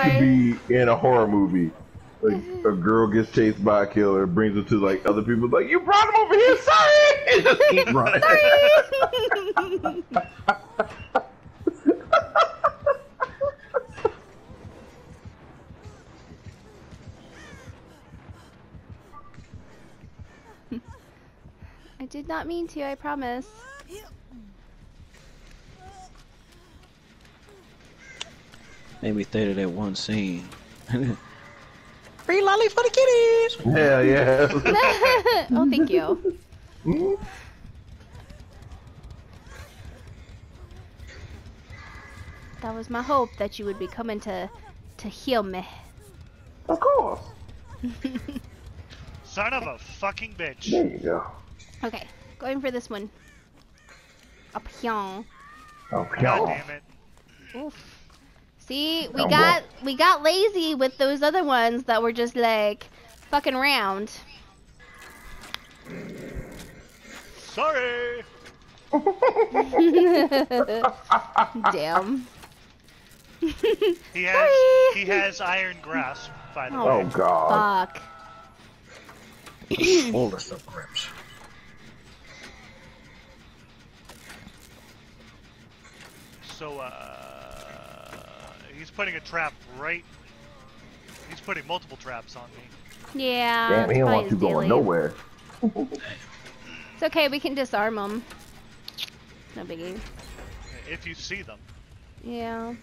that Sorry. could be in a horror movie. Like mm-hmm. a girl gets chased by a killer, brings it to like other people, like you brought him over here, sorry, and just keep running. I did not mean to, I promise. Made me think of that one scene. Free lolly for the kitties. Hell yeah. oh, thank you. Hmm? That was my hope that you would be coming to to heal me. of course. Son of a fucking bitch. There you go. Okay, going for this one. Up here. Oh, God God. damn it. Oof. See, we got we got lazy with those other ones that were just like fucking round. Sorry. Damn. He has Sorry. he has iron grasp, by the Oh. Oh. God. Fuck. Smallest of grips. So uh he's putting a trap right He's putting multiple traps on me. Yeah. Damn, he don't probably want you his going nowhere. It's okay, we can disarm them. No biggie. If you see them. Yeah.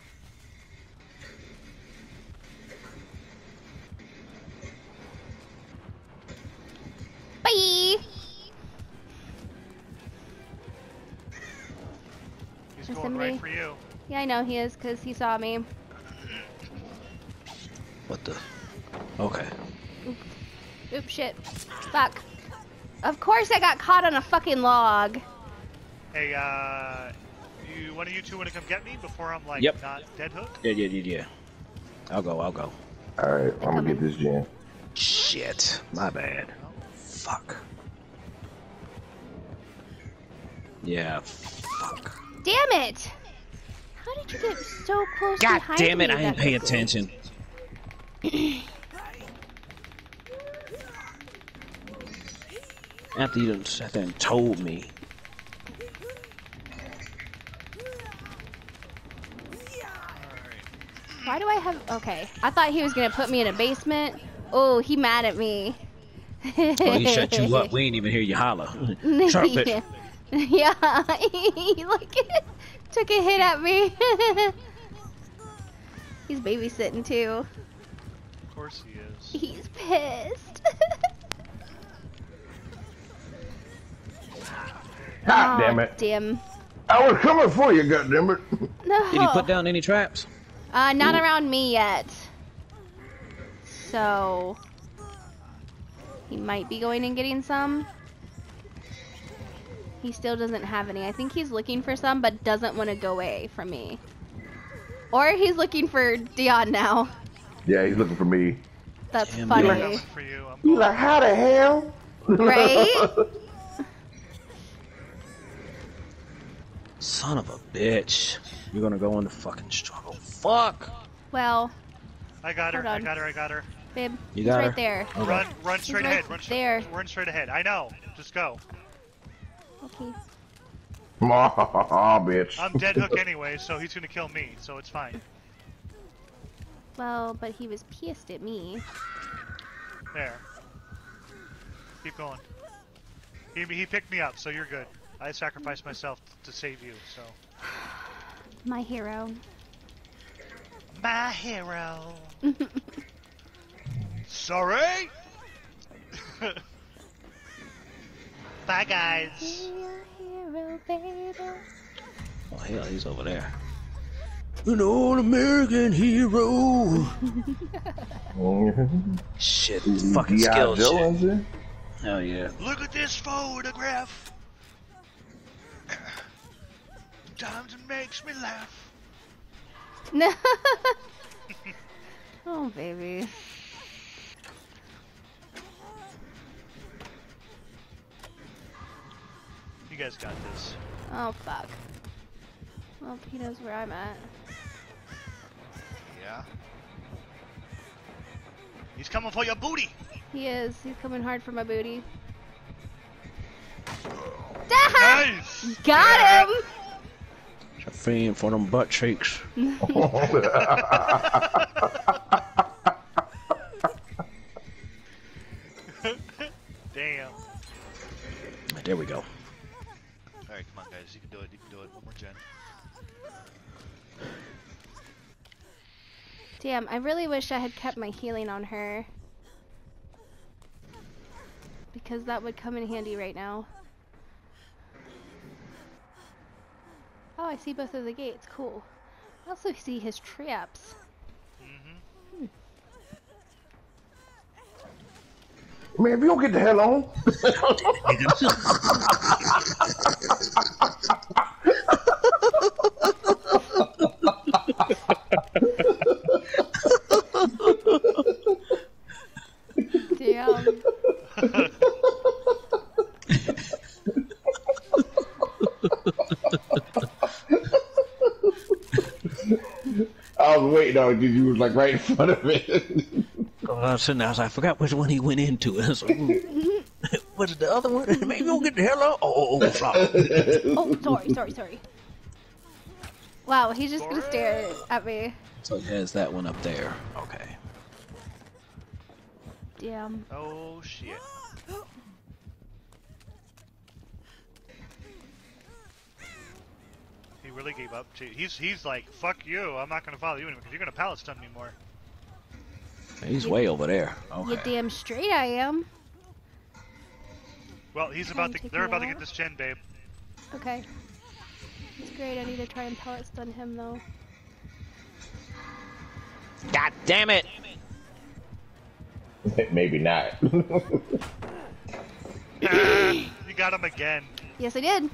Bye. He's Is going somebody- right for you. Yeah, I know he is because he saw me. What the? Okay. Oops, shit. Fuck. Of course I got caught on a fucking log. Hey, uh you one of you two wanna come get me before I'm like Yep. not dead hook? Yeah, yeah, yeah, yeah. I'll go. I'll go. All right, I'm gonna get this gen. Shit. My bad. Fuck. Yeah. Fuck. Damn it! How did you get so close God behind damn it! I didn't pay quickly? attention. After you done sat there and told me. Why do I have? Okay, I thought he was gonna put me in a basement. Oh, he mad at me. Oh, he shut you up. We ain't even hear you holler. Yeah, yeah. he like took a hit at me. He's babysitting too. Of course he is. He's pissed. God Aw, damn it! Damn. I was coming for you, goddamn it! No. Did he put down any traps? Uh, not around me yet. So he might be going and getting some. He still doesn't have any. I think he's looking for some, but doesn't want to go away from me. Or he's looking for Dion now. Yeah, he's looking for me. That's Damn, I'm funny, coming for you. He's like, how the hell? right? Son of a bitch. You're gonna go into fucking struggle. Fuck. Well, I got her, Hold I got her, I got her. babe, You he's got right her? there. Okay. Run, run straight right ahead. Run, straight- there. run straight ahead. I know. Just go. Okay. Aw, bitch. I'm dead hook anyway, so he's gonna kill me, so it's fine. Well, but he was pissed at me. There. Keep going. He, he picked me up, so you're good. I sacrificed myself to save you, so. My hero. My hero. Sorry. Bye, guys. hero, baby. Oh hell, he's over there. An old American hero. Shit, fucking G.I. skill Joe shit. and shit? Hell oh, yeah. Look at this photograph. Times it makes me laugh. No. oh, baby. You guys got this. Oh, fuck. Well, he knows where I'm at. Yeah. He's coming for your booty. He is. He's coming hard for my booty. Nice. Got him. Fiend for them butt cheeks. Damn, I really wish I had kept my healing on her. Because that would come in handy right now. Oh, I see both of the gates. Cool. I also see his traps. Mm-hmm. Man, if you don't get the hell on. Damn. I was you. You was like right in front of it. Oh, I was sitting there, I was like, I forgot which one he went into. I was like, "Ooh." What's the other one? Maybe we'll get the hell out. Oh, oh, oh, oh, sorry. Oh, sorry, sorry, sorry. Wow, he's just gonna stare at me. So he has that one up there. Okay. Damn. Oh shit. really gave up. To, he's he's like, fuck you. I'm not gonna follow you anymore because you're gonna pallet stun me more. He's way over there. You damn straight I am. Well, he's Try about to. They're me about to get this gen, babe. Okay. It's great. I need to try and pallet stun him though. God damn it! Maybe not. You got him again. Yes, I did.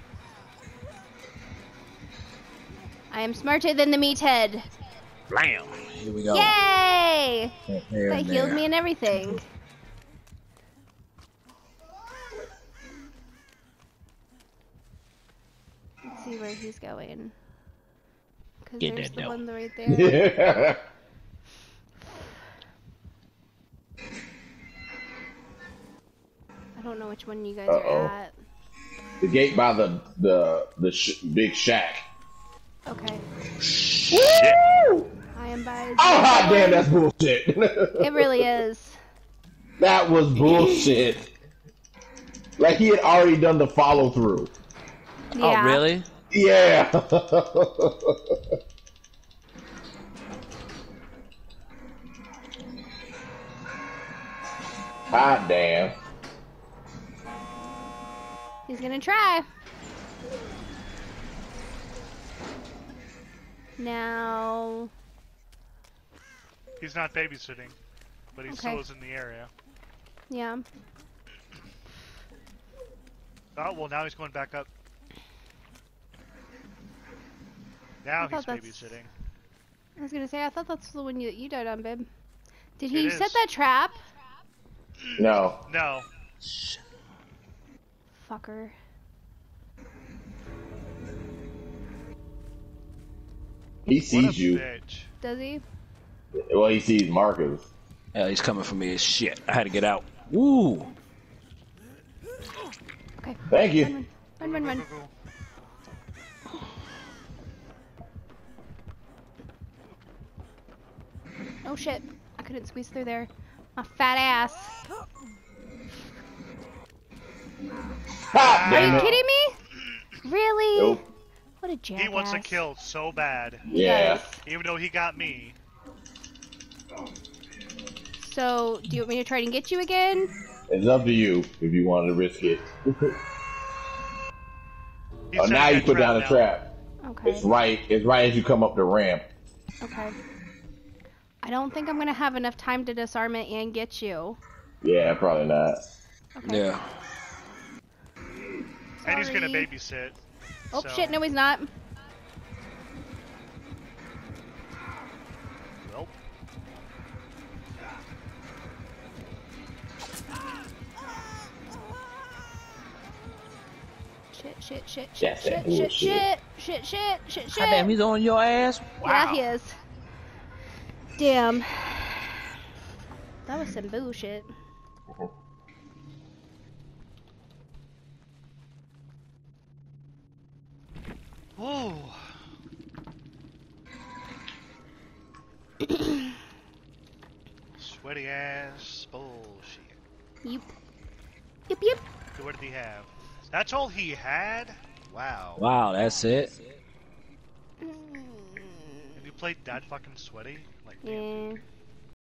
I am smarter than the meathead. Blam! Here we go. Yay! There That and healed there. me and everything. Let's see where he's going. Because Get there's the dough. one right there. yeah. I don't know which one you guys Uh-oh. are at. The gate by the the the sh- big shack. Okay. Woo! I am by. Oh, hot damn, that's bullshit. It really is. that was bullshit. like he had already done the follow through. Oh, yeah. Oh, really? Yeah. Hot damn. He's gonna try. Now. He's not babysitting, but he still is in the area. Yeah. Oh well, now he's going back up. Now I thought he's that's- babysitting. I was gonna say, I thought that's the one you, that you died on, babe. Did he set that trap? No. No, Fucker. He sees you. bitch. Does he? Well, he sees Marcus. Yeah, he's coming for me as shit. I had to get out. Woo! Okay. Thank you. Run, run, run, run. Oh shit. I couldn't squeeze through there. My fat ass. Ha! Are you it. kidding me? Really? Nope. What a jackass. He wants a kill so bad, Yeah. Even though he got me. So, do you want me to try and get you again? It's up to you if you wanted to risk it. Oh, now you put down a trap. Okay. It's right. It's right as you come up the ramp. Okay. I don't think I'm gonna have enough time to disarm it and get you. Yeah, probably not. Okay. Yeah. And he's gonna babysit. Oh so- shit, no he's not. Well, Shit, shit, shit, shit, That's shit, that shit, bullshit. shit, shit, shit, shit, shit. God damn, he's on your ass. Wow. Yeah, he is. Damn. That was some bullshit. Sweaty ass bullshit. Yep. Yep, yep. So what did he have? That's all he had? Wow. Wow, that's it. Have you played that fucking sweaty? Like, Yeah.